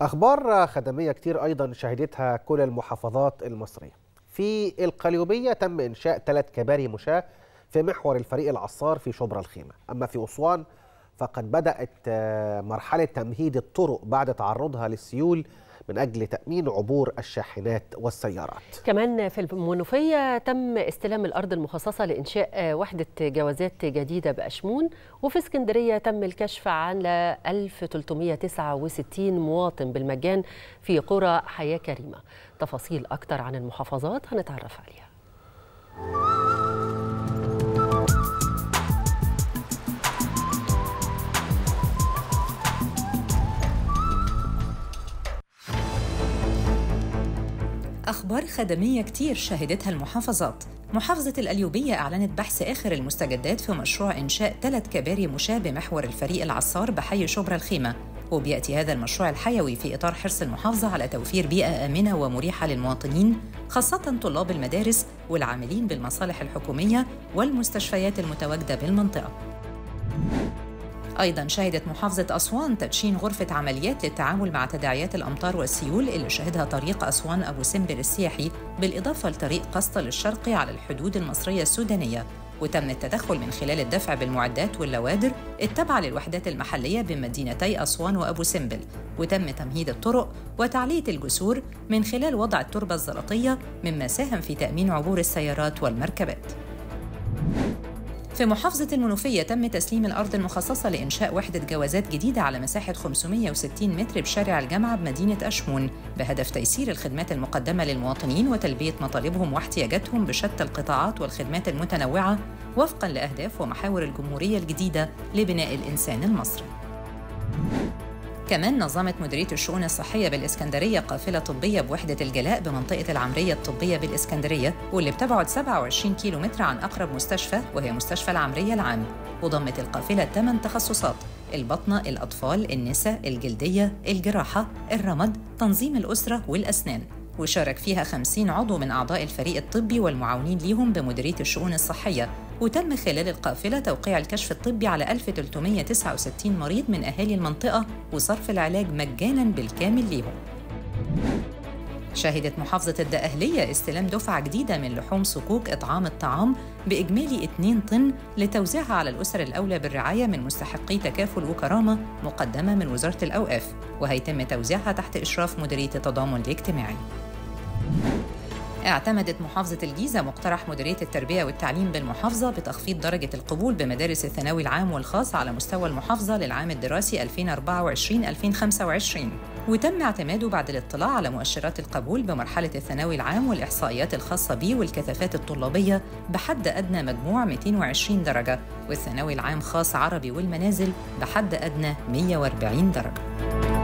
أخبار خدمية كتير أيضا شهدتها كل المحافظات المصرية. في القليوبية تم إنشاء ثلاث كباري مشاة في محور الفريق العصار في شبرا الخيمة. أما في أسوان فقد بدأت مرحلة تمهيد الطرق بعد تعرضها للسيول من أجل تأمين عبور الشاحنات والسيارات. كمان في المنوفية تم استلام الأرض المخصصة لإنشاء وحدة جوازات جديدة بأشمون وفي اسكندرية تم الكشف على 1369 مواطن بالمجان في قرى حياة كريمة. تفاصيل أكتر عن المحافظات هنتعرف عليها. أخبار خدمية كتير شهدتها المحافظات. محافظة الأليوبية أعلنت بحث آخر المستجدات في مشروع إنشاء ثلاث كباري مشاة بمحور الفريق العصار بحي شبرا الخيمة. وبيأتي هذا المشروع الحيوي في إطار حرص المحافظة على توفير بيئة آمنة ومريحة للمواطنين خاصة طلاب المدارس والعاملين بالمصالح الحكومية والمستشفيات المتواجدة بالمنطقة. أيضا شهدت محافظة أسوان تدشين غرفة عمليات للتعامل مع تداعيات الأمطار والسيول اللي شهدها طريق أسوان أبو سمبل السياحي بالإضافة لطريق قسطل الشرقي على الحدود المصرية السودانية. وتم التدخل من خلال الدفع بالمعدات واللوادر التابعة للوحدات المحلية بمدينتي أسوان وأبو سمبل. وتم تمهيد الطرق وتعلية الجسور من خلال وضع التربة الزلطية مما ساهم في تأمين عبور السيارات والمركبات. في محافظة المنوفية تم تسليم الأرض المخصصة لإنشاء وحدة جوازات جديدة على مساحة 560 متر بشارع الجامعة بمدينة أشمون بهدف تيسير الخدمات المقدمة للمواطنين وتلبية مطالبهم واحتياجاتهم بشتى القطاعات والخدمات المتنوعة وفقاً لأهداف ومحاور الجمهورية الجديدة لبناء الإنسان المصري. كمان نظمت مديرية الشؤون الصحية بالإسكندرية قافلة طبية بوحدة الجلاء بمنطقة العمرية الطبية بالإسكندرية واللي بتبعد 27 كيلو متر عن أقرب مستشفى وهي مستشفى العمرية العام. وضمت القافلة 8 تخصصات البطنة، الأطفال، النساء، الجلدية، الجراحة، الرمد، تنظيم الأسرة والأسنان. وشارك فيها 50 عضو من أعضاء الفريق الطبي والمعاونين ليهم بمديرية الشؤون الصحية. وتم خلال القافلة توقيع الكشف الطبي على 1369 مريض من أهالي المنطقة وصرف العلاج مجاناً بالكامل ليهم. شهدت محافظة الدقهلية استلام دفعة جديدة من لحوم صكوك إطعام الطعام بإجمالي 2 طن لتوزيعها على الأسر الأولى بالرعاية من مستحقي تكافل وكرامة مقدمة من وزارة الأوقاف وهيتم توزيعها تحت إشراف مديرية التضامن الاجتماعي. اعتمدت محافظة الجيزة مقترح مديرية التربية والتعليم بالمحافظة بتخفيض درجة القبول بمدارس الثانوي العام والخاص على مستوى المحافظة للعام الدراسي 2024-2025 وتم اعتماده بعد الاطلاع على مؤشرات القبول بمرحلة الثانوي العام والإحصائيات الخاصة به والكثافات الطلابية بحد أدنى مجموع 220 درجة والثانوي العام خاص عربي والمنازل بحد أدنى 140 درجة.